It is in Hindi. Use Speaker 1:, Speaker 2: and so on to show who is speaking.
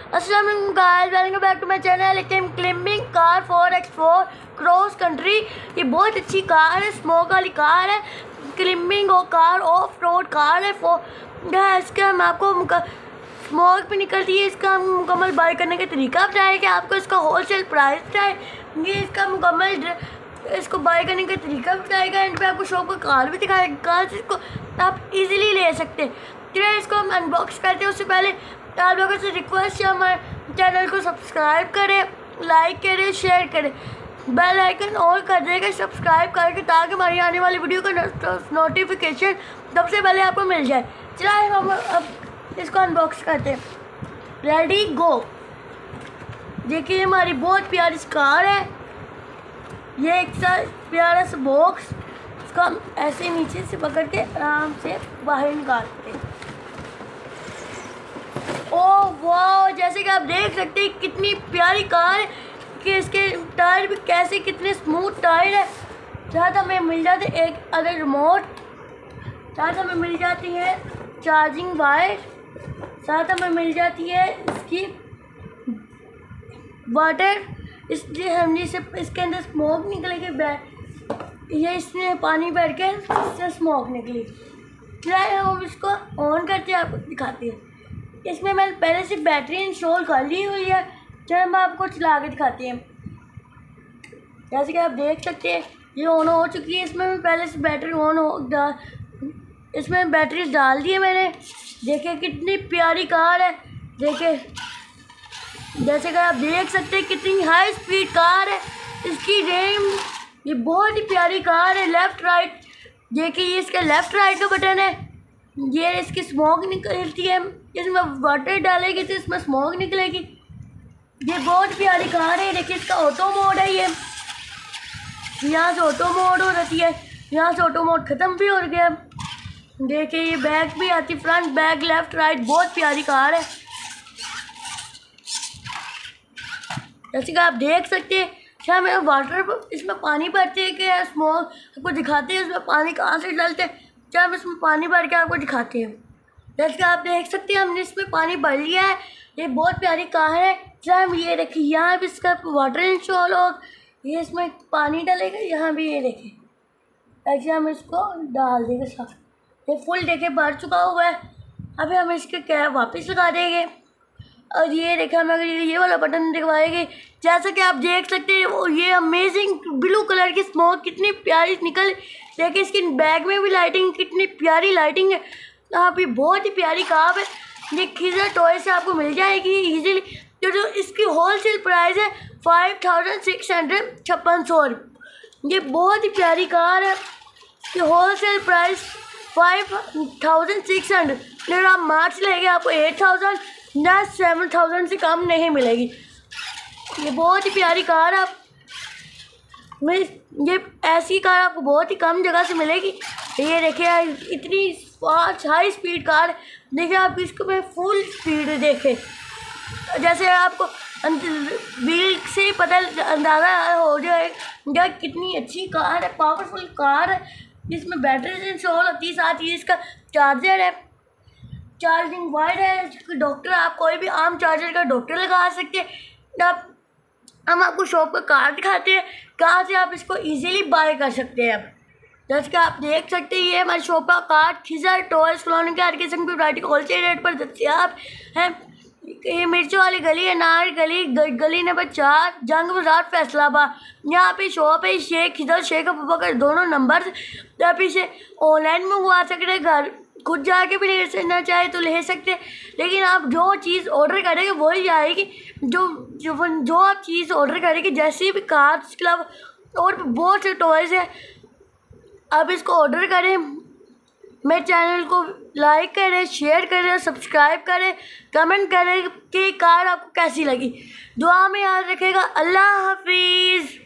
Speaker 1: अस्सलाम वालेकुम guys welcome back to my channel लेकिन climbing car four X four cross country ये बहुत अच्छी कार है स्मोक वाली कार है. क्लिम्बिंग और कार ऑफ़ रोड कार है फोर इसका हम आपको स्मोक भी निकलती है. इसका हम मुकम्मल बाय करने का तरीका बताएँगे आपको इसका होलसेल प्राइस बताए ये इसका मुकम्मल इसको बाय करने का तरीका भी बताएगा एंड पे आपको शॉप का कार भी दिखाएगा कार जिसको आप इजीली ले सकते हैं। तो इसको हम अनबॉक्स करते हैं। उससे पहले आप लोगों से रिक्वेस्ट है हमारे चैनल को सब्सक्राइब करें लाइक करें शेयर करें। बेल आइकन ऑल कर देगा सब्सक्राइब करके, ताकि हमारी आने वाली वीडियो का नोटिफिकेशन सबसे पहले आपको मिल जाए। चलाए, हम अब इसको अनबॉक्स करते हैं। रेडी गो देखिए हमारी बहुत प्यारी कार है। ये एक सा प्यारा सा बॉक्स इसको हम ऐसे नीचे से पकड़ के आराम से बाहर निकालते हैं। ओह, वाह, जैसे कि आप देख सकते हैं कितनी प्यारी कार है, कि इसके टायर भी कैसे कितने स्मूथ टायर है। साथ हमें मिल जाते एक अदर रिमोट साथ हमें मिल जाती है चार्जिंग वायर साथ हमें मिल जाती है इसकी वाटर इसलिए हमने से इसके अंदर स्मोक निकलेगी ये इसमें पानी भर के इससे स्मोक निकली। हम इसको ऑन करके आपको दिखाते हैं। इसमें मैंने पहले से बैटरी इंस्टॉल कर ली हुई है। चलो मैं आपको चला के दिखाती हूँ। जैसे कि आप देख सकते हैं, ये ऑन हो चुकी है। इसमें मैं पहले से बैटरी ऑन हो इसमें बैटरी डाल दी है मैंने। देखे कितनी प्यारी कार है। देखे जैसे कि आप देख सकते हैं कितनी हाई स्पीड कार है। इसकी रेम ये बहुत ही प्यारी कार है लेफ़्ट राइट देखिए ये इसका लेफ़्ट राइट का बटन है। ये इसकी स्मोक निकलती है। इसमें वाटर डालेगी तो इसमें स्मोक निकलेगी। ये बहुत प्यारी कार है। देखिए इसका ऑटो मोड है ये। यहाँ से ऑटो मोड हो जाती है। यहाँ से ऑटो मोड ख़त्म भी हो गया। देखिए ये बैक भी आती फ्रंट बैक लेफ़्ट राइट बहुत प्यारी कार है। जैसे कि आप देख सकते हैं, क्या मैं वाटर इसमें पानी भरते हैं कि स्मोक आपको दिखाते हैं, इसमें पानी कहाँ से डालते हैं? क्या हम इसमें पानी भर के आपको दिखाते हैं? जैसे कि आप देख सकते हैं, हमने इसमें पानी भर लिया है। ये बहुत प्यारी कार है। क्या हम ये देखिए यहाँ भी इसका वाटर इंस्टॉल हो, ये इसमें पानी डालेगा, यहाँ भी ये देखें। ऐसे हम इसको डाल देंगे साफ़। ये फुल देखे, भर चुका हुआ है। अभी हम इसके कैब वापस लगा देंगे। और ये देखें हम अगर ये वाला बटन दिखवाएँगे, जैसा कि आप देख सकते हैं, वो ये अमेजिंग ब्लू कलर की स्मोक कितनी प्यारी निकल देखिए इसकी बैग में भी लाइटिंग कितनी प्यारी लाइटिंग है, यहाँ पे बहुत ही प्यारी कार है, ये खीजर टॉय से आपको मिल जाएगी इजीली जो जो इसकी होलसेल प्राइस है फाइव थाउज़ेंड सिक्स हंड्रेड छप्पन सौ ये बहुत ही प्यारी कार है इसकी wholesale price five thousand six hundred लेकिन आप मार्च लेंगे, आपको एट थाउज़ेंड या सेवन थाउज़ेंड से कम नहीं मिलेगी। ये बहुत ही प्यारी कार आप मैं, ये ऐसी कार आपको बहुत ही कम जगह से मिलेगी। ये देखिए, इतनी फास्ट हाई स्पीड कार देखिए, आप इसको मैं फुल स्पीड देखें। जैसे आपको व्हील से पता अंदाज़ा हो जाए कितनी अच्छी कार है पावरफुल कार है। जिसमें बैटरी इंस्टॉल होती है साथ ही इसका चार्जर है। चार्जिंग वायर है डॉक्टर, आप कोई भी आम चार्जर का डॉक्टर लगा सकते हैं। आप हम आपको शॉप का कार्ड दिखाते हैं। कहाँ से आप इसको इजीली बाय कर सकते हैं जैसे कि आप देख सकते हैं, ये हमारे शॉप का कार्ड खिजर टॉयस खिलौने के किस्म की वरायटी होलसेल रेट पर दस्तियाब हैं ये मिर्चों वाली गली है, नार गली गली नंबर चार, जंग बाज़ार, फैसलाबाद। यहाँ पे शॉप है, शेख खिजर शेख अबूबकर दोनों नंबर आप इसे ऑनलाइन मंगवा सकते हैं, घर। खुद जाके भी ले सकना चाहे तो ले सकते लेकिन आप जो चीज़ ऑर्डर करेंगे, वही आएगी। जो जो जो आप चीज़ ऑर्डर करेंगे, जैसे भी कार्स क्लब और बहुत से टॉयज़ हैं, आप इसको ऑर्डर करें। मेरे चैनल को लाइक करें शेयर करें सब्सक्राइब करें कमेंट करें कि कार आपको कैसी लगी। दुआ में याद रखेगा। अल्लाह हाफिज़।